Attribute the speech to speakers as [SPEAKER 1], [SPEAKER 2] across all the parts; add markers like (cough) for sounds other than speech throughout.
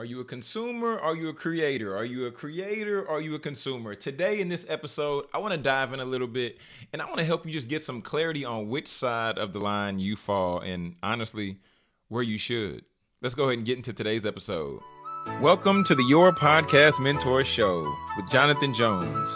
[SPEAKER 1] Are you a consumer? Are you a creator? Are you a creator? Are you a consumer? Today in this episode, I want to dive in a little bit and I want to help you just get some clarity on which side of the line you fall and honestly, where you should. Let's go ahead and get into today's episode. Welcome to the Your Podcast Mentor Show with Jonathan Jones.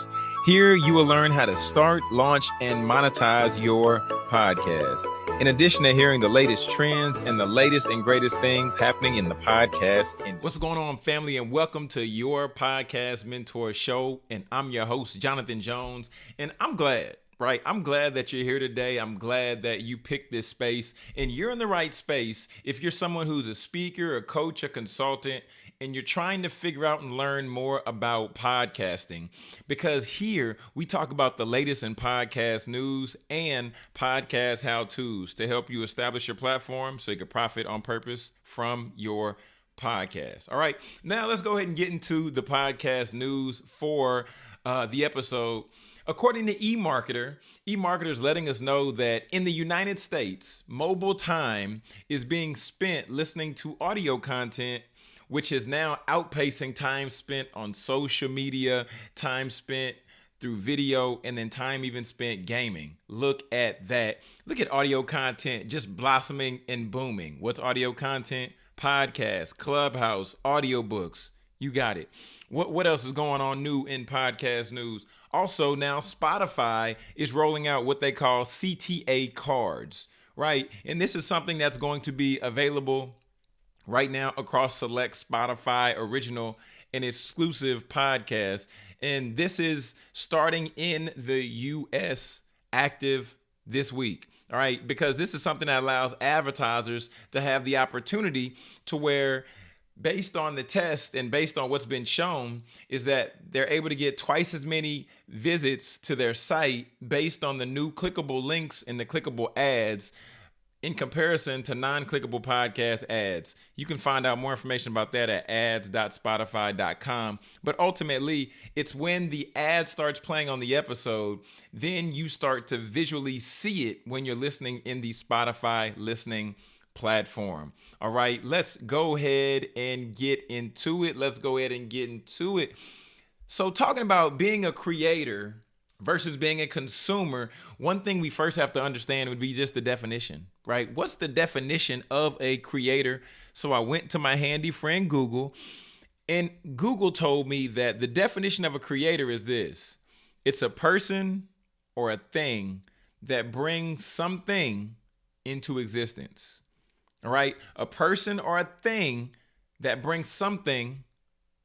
[SPEAKER 1] Here you will learn how to start, launch, and monetize your podcast. In addition to hearing the latest trends and the latest and greatest things happening in the podcast. And what's going on, family? And welcome to your podcast mentor show. And I'm your host, Jonathan Jones. And I'm glad right? I'm glad that you're here today. I'm glad that you picked this space and you're in the right space. If you're someone who's a speaker, a coach, a consultant, and you're trying to figure out and learn more about podcasting, because here we talk about the latest in podcast news and podcast how to's to help you establish your platform so you can profit on purpose from your podcast. All right, now let's go ahead and get into the podcast news for uh, the episode. According to eMarketer, eMarketer is letting us know that in the United States, mobile time is being spent listening to audio content which is now outpacing time spent on social media, time spent through video, and then time even spent gaming. Look at that. Look at audio content just blossoming and booming. What's audio content? Podcasts, Clubhouse, audiobooks. You got it. What what else is going on new in podcast news? Also, now Spotify is rolling out what they call CTA cards, right? And this is something that's going to be available right now across select Spotify original and exclusive podcasts. And this is starting in the US active this week. All right, because this is something that allows advertisers to have the opportunity to where based on the test and based on what's been shown is that they're able to get twice as many visits to their site based on the new clickable links and the clickable ads in comparison to non-clickable podcast ads. You can find out more information about that at ads.spotify.com. But ultimately, it's when the ad starts playing on the episode, then you start to visually see it when you're listening in the Spotify listening platform. All right, let's go ahead and get into it. Let's go ahead and get into it. So, talking about being a creator versus being a consumer, one thing we first have to understand would be just the definition, right? What's the definition of a creator? So I went to my handy friend Google, and Google told me that the definition of a creator is this it's a person or a thing that brings something into existence. All right? A person or a thing that brings something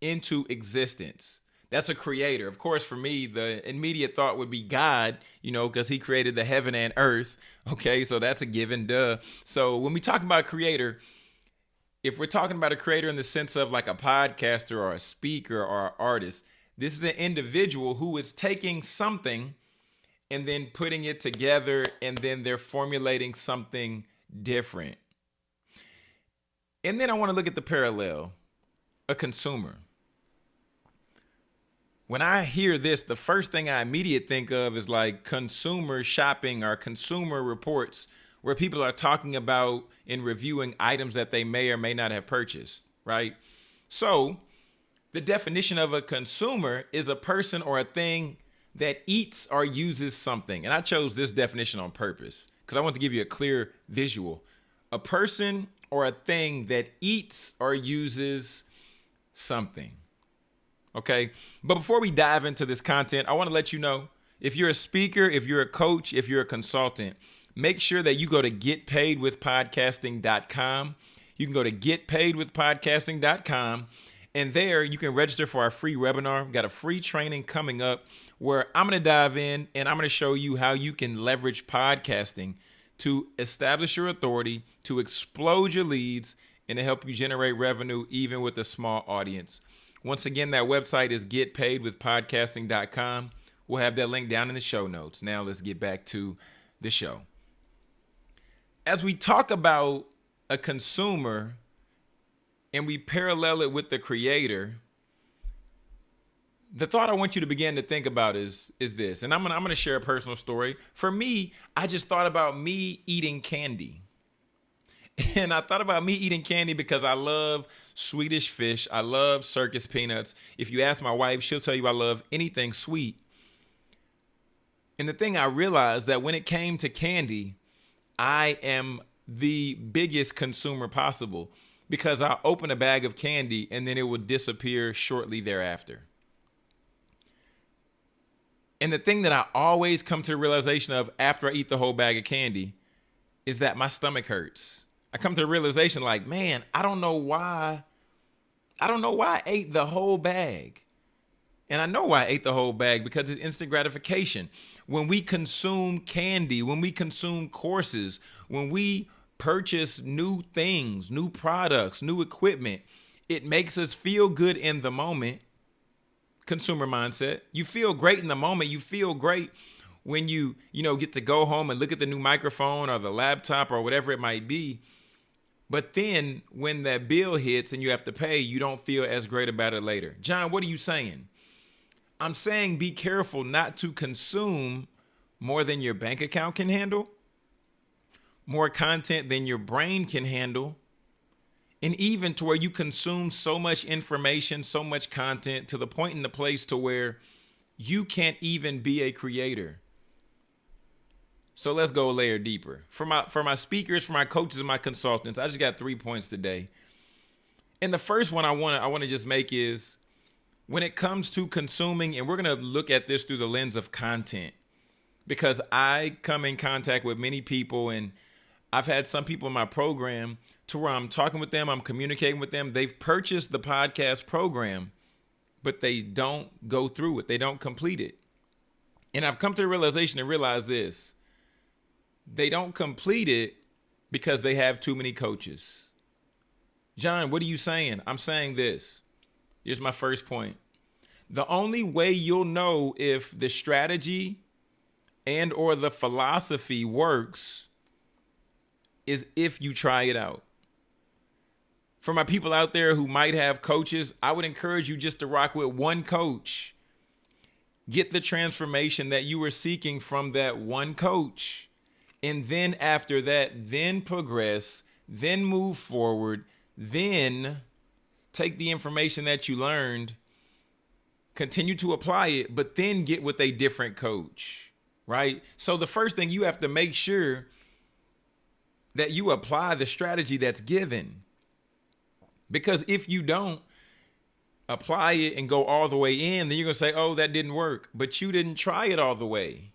[SPEAKER 1] into existence that's a creator. Of course, for me, the immediate thought would be God, you know, because he created the heaven and earth. (laughs) Okay, so that's a given, duh. So when we talk about a creator, if we're talking about a creator in the sense of like a podcaster or a speaker or an artist, this is an individual who is taking something and then putting it together and then they're formulating something different. And then I want to look at the parallel a consumer when I hear this, the first thing I immediately think of is like consumer shopping or consumer reports where people are talking about and reviewing items that they may or may not have purchased, right? So, the definition of a consumer is a person or a thing that eats or uses something. And I chose this definition on purpose because I want to give you a clear visual. A person or a thing that eats or uses something. Okay. But before we dive into this content, I want to let you know if you're a speaker, if you're a coach, if you're a consultant, make sure that you go to getpaidwithpodcasting.com. You can go to getpaidwithpodcasting.com and there you can register for our free webinar. We've got a free training coming up where I'm going to dive in and I'm going to show you how you can leverage podcasting to establish your authority, to explode your leads, and to help you generate revenue even with a small audience. Once again, that website is getpaidwithpodcasting.com. We'll have that link down in the show notes. Now let's get back to the show. As we talk about a consumer and we parallel it with the creator, the thought I want you to begin to think about is is this, and I'm gonna I'm gonna share a personal story. For me, I just thought about me eating candy, (laughs) And I thought about me eating candy because I love Swedish fish. I love circus peanuts. If you ask my wife, she'll tell you I love anything sweet. And the thing I realized that when it came to candy, I am the biggest consumer possible because I open a bag of candy and then it will disappear shortly thereafter. And the thing that I always come to the realization of after I eat the whole bag of candy is that my stomach hurts. I come to the realization like, man, I don't know why. I don't know why I ate the whole bag. And I know why I ate the whole bag because it's instant gratification. When we consume candy, when we consume courses, when we purchase new things, new products, new equipment, it makes us feel good in the moment consumer mindset. You feel great in the moment. You feel great when you, you know, get to go home and look at the new microphone or the laptop or whatever it might be. But then when that bill hits and you have to pay, you don't feel as great about it later. John, what are you saying? I'm saying be careful not to consume more than your bank account can handle, more content than your brain can handle, and even to where you consume so much information, so much content to the point in the place to where you can't even be a creator. So let's go a layer deeper. For my for my speakers, for my coaches and my consultants, I just got 3 points today. And the first one I want to I want to just make is when it comes to consuming and we're going to look at this through the lens of content because I come in contact with many people and I've had some people in my program to where I'm talking with them, I'm communicating with them. They've purchased the podcast program, but they don't go through it, they don't complete it. And I've come to the realization and realize this they don't complete it because they have too many coaches. John, what are you saying? I'm saying this. Here's my first point. The only way you'll know if the strategy and or the philosophy works is if you try it out for my people out there who might have coaches, I would encourage you just to rock with one coach. Get the transformation that you were seeking from that one coach. And then after that, then progress, then move forward, then take the information that you learned, continue to apply it, but then get with a different coach, right? So the first thing you have to make sure that you apply the strategy that's given because if you don't apply it and go all the way in, then you're going to say, oh, that didn't work. But you didn't try it all the way.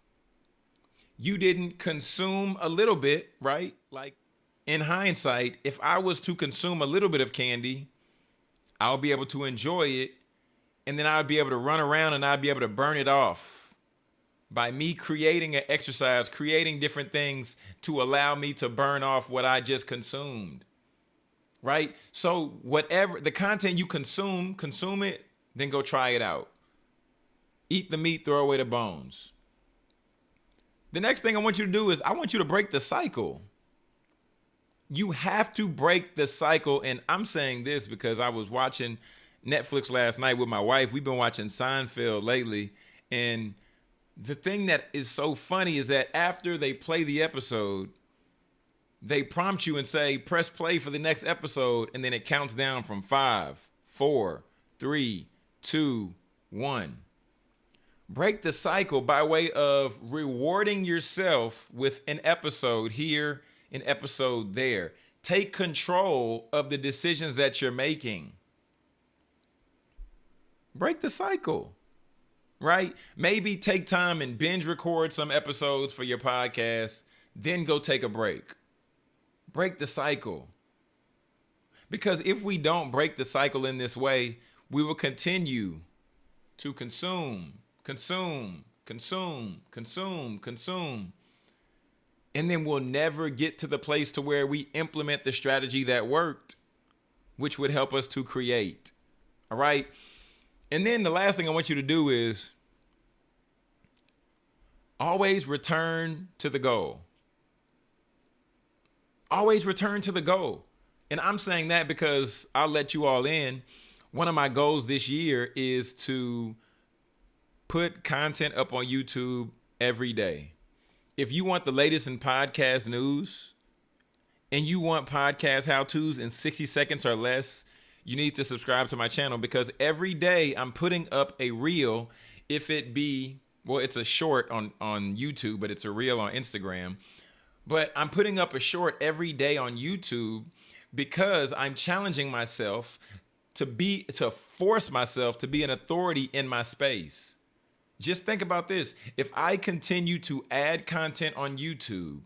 [SPEAKER 1] You didn't consume a little bit, right? Like in hindsight, if I was to consume a little bit of candy, I'll be able to enjoy it. And then I'd be able to run around and I'd be able to burn it off by me creating an exercise, creating different things to allow me to burn off what I just consumed right? So whatever the content you consume, consume it, then go try it out. Eat the meat, throw away the bones. The next thing I want you to do is I want you to break the cycle. You have to break the cycle. And I'm saying this because I was watching Netflix last night with my wife. We've been watching Seinfeld lately. And the thing that is so funny is that after they play the episode, they prompt you and say, press play for the next episode, and then it counts down from five, four, three, two, one. Break the cycle by way of rewarding yourself with an episode here, an episode there. Take control of the decisions that you're making. Break the cycle, right? Maybe take time and binge record some episodes for your podcast, then go take a break break the cycle. Because if we don't break the cycle in this way, we will continue to consume, consume, consume, consume, consume. And then we'll never get to the place to where we implement the strategy that worked, which would help us to create. All right. And then the last thing I want you to do is always return to the goal always return to the goal. And I'm saying that because I'll let you all in. One of my goals this year is to put content up on YouTube every day. If you want the latest in podcast news, and you want podcast how to's in 60 seconds or less, you need to subscribe to my channel because every day I'm putting up a reel. If it be, well, it's a short on, on YouTube, but it's a reel on Instagram. But I'm putting up a short every day on YouTube because I'm challenging myself to be, to force myself to be an authority in my space. Just think about this. If I continue to add content on YouTube,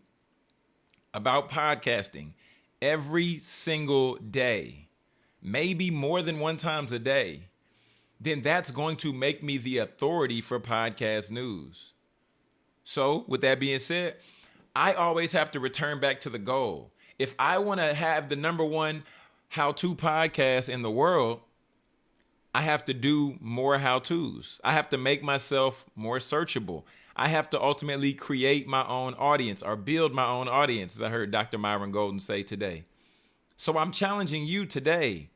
[SPEAKER 1] about podcasting every single day, maybe more than one times a day, then that's going to make me the authority for podcast news. So, with that being said, I always have to return back to the goal. If I want to have the number one how to podcast in the world, I have to do more how to's. I have to make myself more searchable. I have to ultimately create my own audience or build my own audience, as I heard Dr. Myron Golden say today. So I'm challenging you today.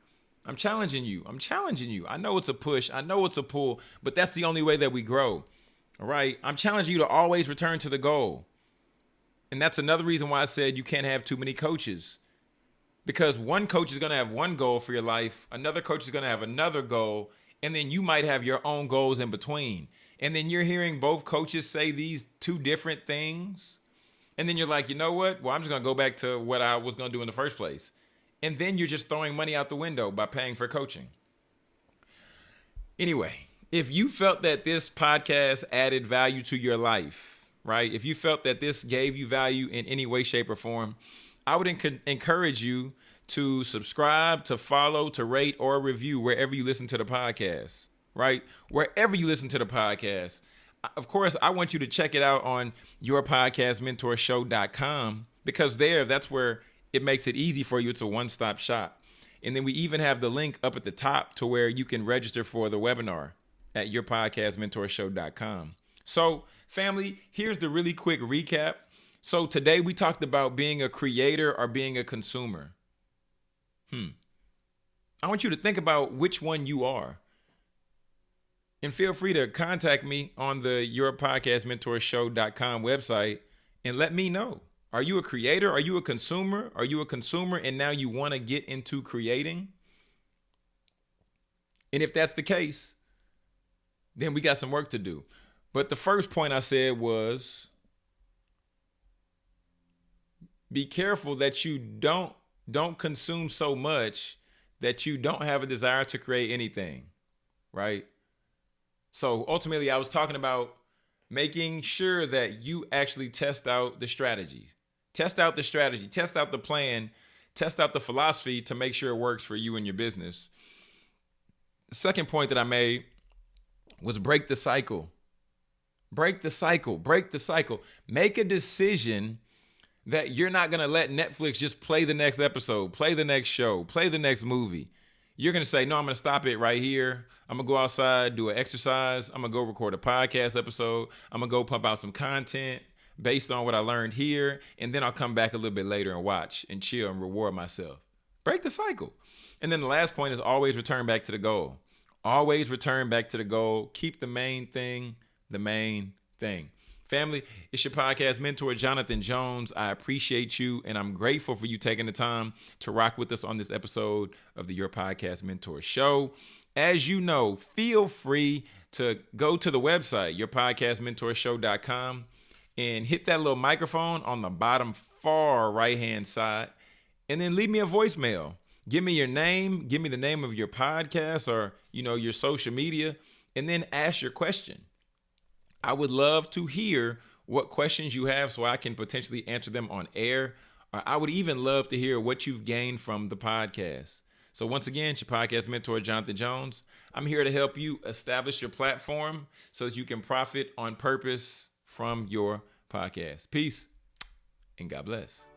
[SPEAKER 1] I'm challenging you. I'm challenging you. I know it's a push. I know it's a pull, but that's the only way that we grow. All right. I'm challenging you to always return to the goal. And that's another reason why I said you can't have too many coaches. Because one coach is going to have one goal for your life, another coach is going to have another goal, and then you might have your own goals in between. And then you're hearing both coaches say these two different things and then you're like you know what? Well i'm just going to go back to what i was going to do in the first place. And then you're just throwing money out the window by paying for coaching. Anyway if you felt that this podcast added value to your life right? If you felt that this gave you value in any way shape or form i would enc- encourage you to subscribe to follow to rate or review wherever you listen to the podcast right? Wherever you listen to the podcast. Of course, I want you to check it out on yourpodcastmentorshow.com because there, that's where it makes it easy for you. It's a one stop shop. And then we even have the link up at the top to where you can register for the webinar at yourpodcastmentorshow.com. So, family, here's the really quick recap. So, today we talked about being a creator or being a consumer. Hmm. I want you to think about which one you are. And feel free to contact me on the yourpodcastmentorshow.com website and let me know. Are you a creator? Are you a consumer? Are you a consumer and now you want to get into creating? And if that's the case, then we got some work to do. But the first point I said was be careful that you don't don't consume so much that you don't have a desire to create anything, right? So ultimately, I was talking about making sure that you actually test out the strategy, test out the strategy, test out the plan, test out the philosophy to make sure it works for you and your business. The second point that I made was break the cycle. Break the cycle, break the cycle. Make a decision that you're not going to let Netflix just play the next episode, play the next show, play the next movie you're going to say, no, I'm going to stop it right here. I'm going to go outside, do an exercise. I'm going to go record a podcast episode. I'm going to go pump out some content based on what I learned here. And then I'll come back a little bit later and watch and chill and reward myself. Break the cycle. And then the last point is always return back to the goal. Always return back to the goal. Keep the main thing the main thing. Family, it's your podcast mentor, Jonathan Jones. I appreciate you and I'm grateful for you taking the time to rock with us on this episode of the Your Podcast Mentor Show. As you know, feel free to go to the website, yourpodcastmentorshow.com, and hit that little microphone on the bottom far right hand side, and then leave me a voicemail. Give me your name, give me the name of your podcast or you know your social media, and then ask your question. I would love to hear what questions you have so I can potentially answer them on air. Or I would even love to hear what you've gained from the podcast. So, once again, your podcast mentor, Jonathan Jones. I'm here to help you establish your platform so that you can profit on purpose from your podcast. Peace and God bless.